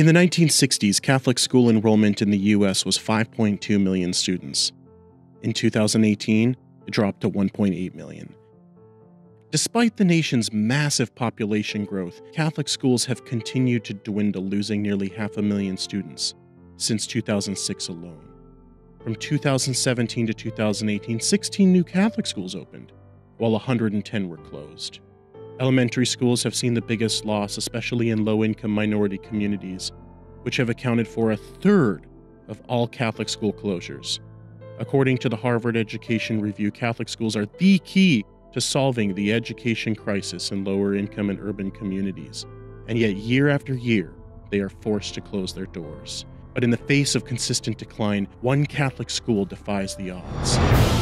In the 1960s, Catholic school enrollment in the U.S. was 5.2 million students. In 2018, it dropped to 1.8 million. Despite the nation's massive population growth, Catholic schools have continued to dwindle, losing nearly half a million students since 2006 alone. From 2017 to 2018, 16 new Catholic schools opened, while 110 were closed. Elementary schools have seen the biggest loss, especially in low income minority communities, which have accounted for a third of all Catholic school closures. According to the Harvard Education Review, Catholic schools are the key to solving the education crisis in lower income and urban communities. And yet, year after year, they are forced to close their doors. But in the face of consistent decline, one Catholic school defies the odds.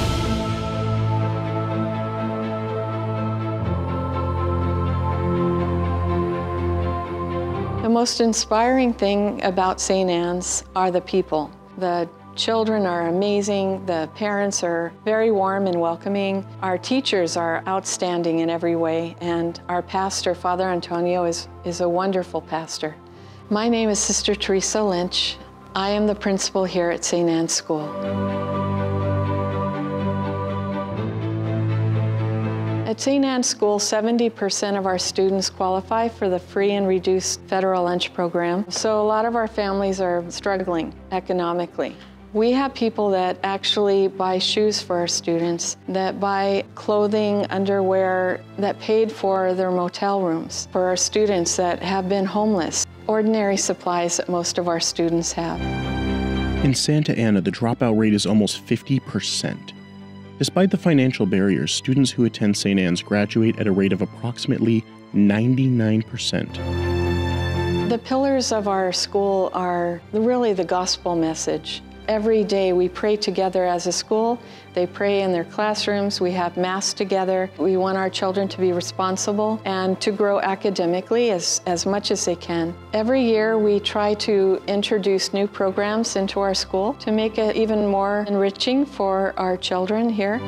The most inspiring thing about St. Anne's are the people. The children are amazing, the parents are very warm and welcoming, our teachers are outstanding in every way, and our pastor, Father Antonio, is, is a wonderful pastor. My name is Sister Teresa Lynch. I am the principal here at St. Anne's School. At St. Anne's School, 70% of our students qualify for the free and reduced federal lunch program. So a lot of our families are struggling economically. We have people that actually buy shoes for our students, that buy clothing, underwear, that paid for their motel rooms for our students that have been homeless. Ordinary supplies that most of our students have. In Santa Ana, the dropout rate is almost 50%. Despite the financial barriers, students who attend St. Anne's graduate at a rate of approximately 99%. The pillars of our school are really the gospel message. Every day we pray together as a school. They pray in their classrooms. We have Mass together. We want our children to be responsible and to grow academically as, as much as they can. Every year we try to introduce new programs into our school to make it even more enriching for our children here.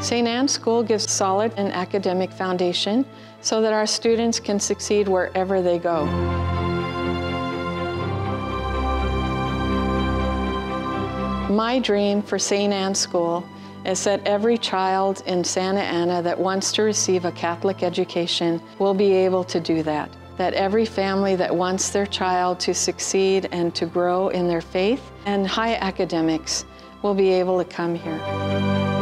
St. Anne's School gives solid and academic foundation so that our students can succeed wherever they go. My dream for St. Anne's School is that every child in Santa Ana that wants to receive a Catholic education will be able to do that. That every family that wants their child to succeed and to grow in their faith and high academics will be able to come here.